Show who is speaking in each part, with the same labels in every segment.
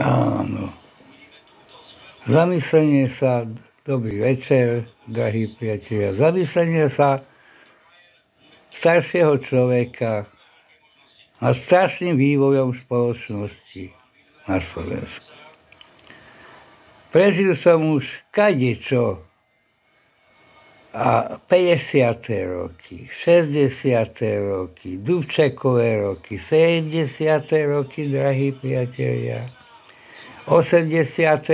Speaker 1: Áno. Zamyslenie sa, dobrý večer, drahí priatelia, zamyslenie sa staršieho človeka nad strašným vývojom spoločnosti na Slovensku. Prežil som už kadečo a 50. roky, 60. roky, Dubčekové roky, 70. roky, drahí priatelia, 80.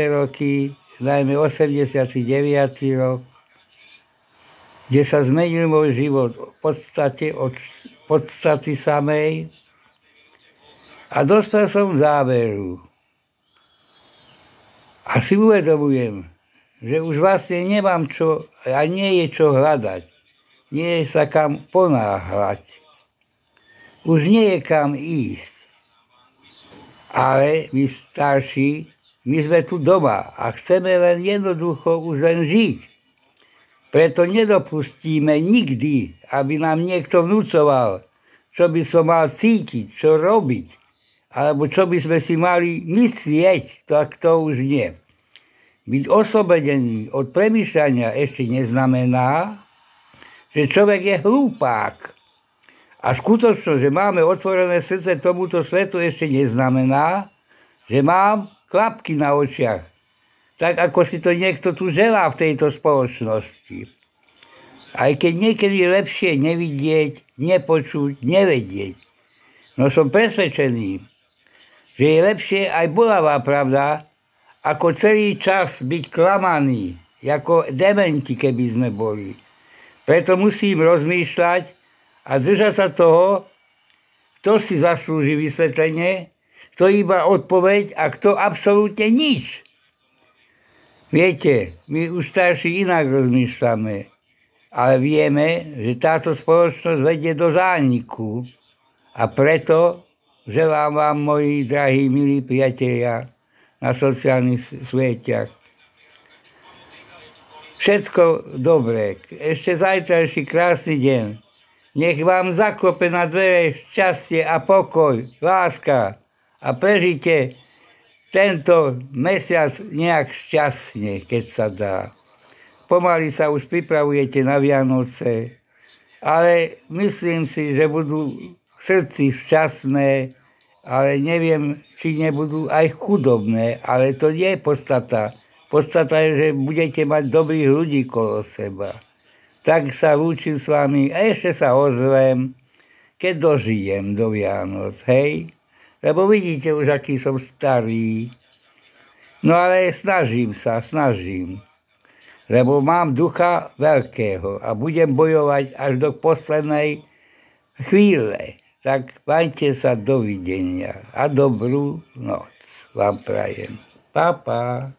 Speaker 1: roky, najmä 89. rok, kde sa zmenil môj život v podstate od podstaty samej a dospel som záveru. A si uvedomujem, že už vlastne nemám čo, a nie je čo hľadať. Nie je sa kam ponáhľať. Už nie je kam ísť. Ale my starší, my sme tu doma a chceme len jednoducho už len žiť. Preto nedopustíme nikdy, aby nám niekto vnúcoval, čo by som mal cítiť, čo robiť, alebo čo by sme si mali myslieť, tak to už nie. Byť oslobodený od premýšľania ešte neznamená, že človek je hlúpák. A skutočnosť, že máme otvorené srdce tomuto svetu ešte neznamená, že mám klapky na očiach. Tak ako si to niekto tu želá v tejto spoločnosti. Aj keď niekedy lepšie nevidieť, nepočuť, nevedieť. No som presvedčený, že je lepšie aj bolavá pravda, ako celý čas byť klamaný, ako dementi, keby sme boli. Preto musím rozmýšľať a držať sa toho, kto si zaslúži vysvetlenie, kto iba odpoveď a kto absolútne nič. Viete, my už starší inak rozmýšľame, ale vieme, že táto spoločnosť vedie do zániku. A preto želám vám, moji drahí, milí priatelia, na sociálnych svieťach. Všetko dobré. Ešte zajtrajší krásny deň. Nech vám zaklope na dvere šťastie a pokoj, láska a prežite tento mesiac nejak šťastne, keď sa dá. Pomaly sa už pripravujete na Vianoce, ale myslím si, že budú v srdci šťastné, ale neviem, či nebudú aj chudobné, ale to nie je podstata. Podstata je, že budete mať dobrých ľudí kolo seba. Tak sa lúčim s vami a ešte sa ozvem, keď dožijem do Vianoc, hej? Lebo vidíte už, aký som starý. No ale snažím sa, snažím. Lebo mám ducha veľkého a budem bojovať až do poslednej chvíle tak majte sa dovidenia a dobrú noc vám prajem. Pa, pa.